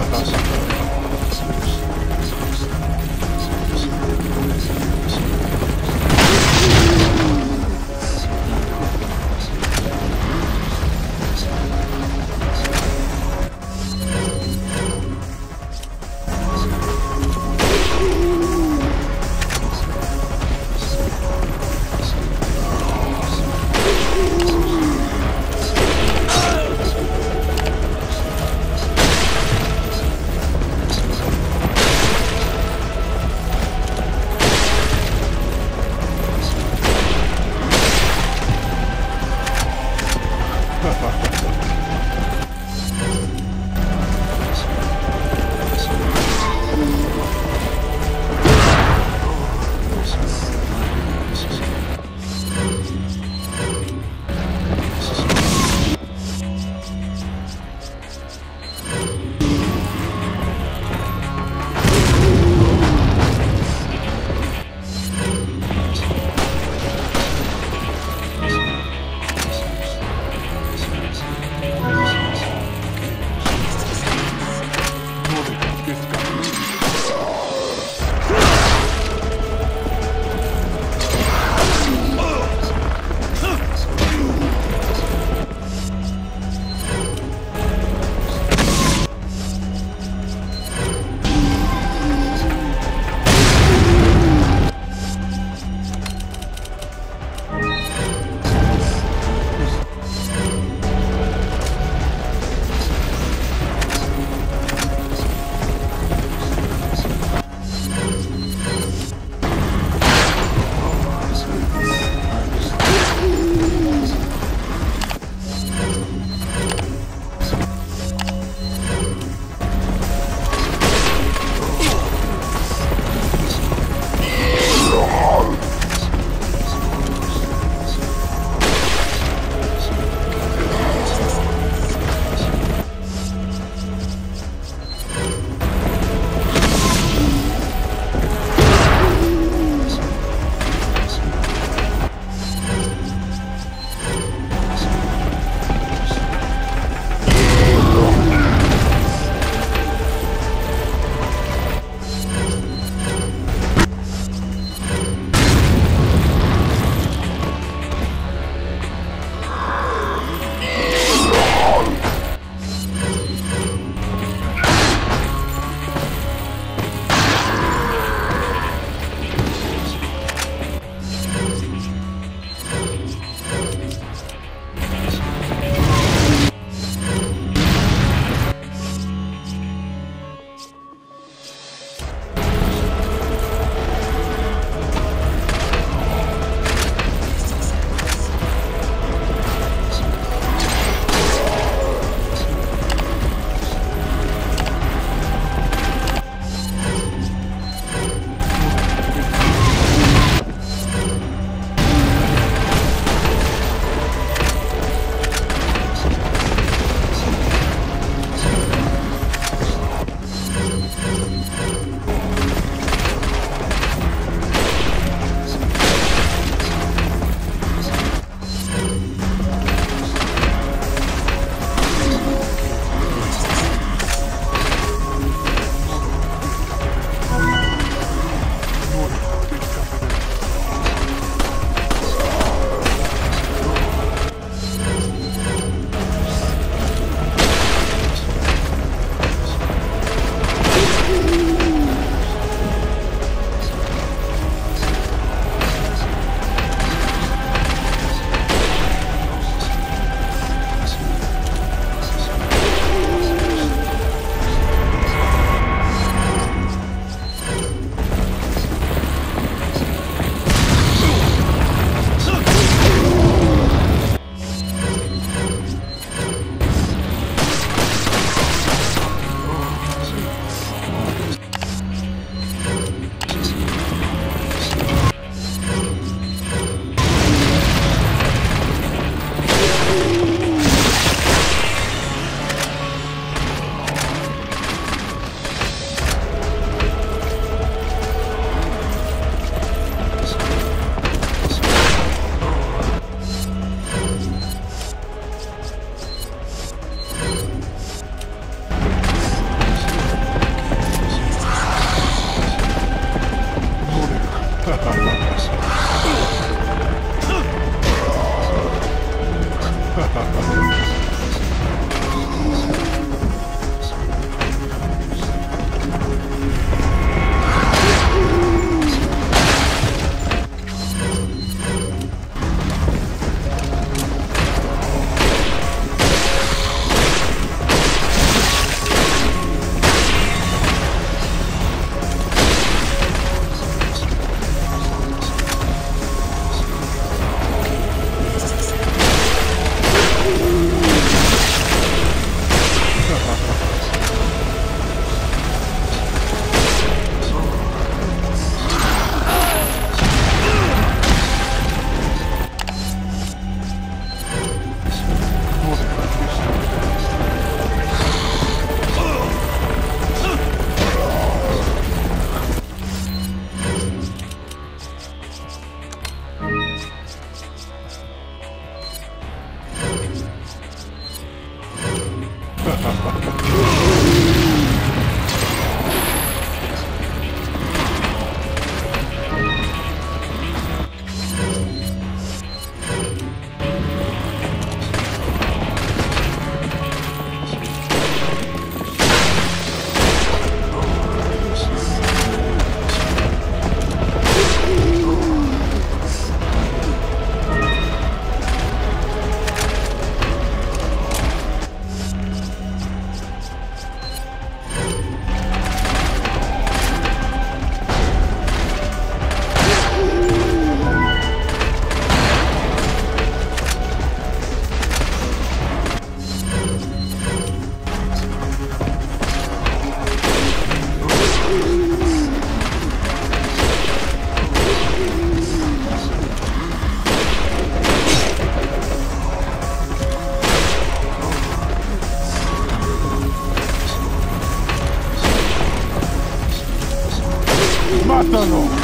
I 法ったの。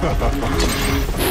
Ha ha ha ha!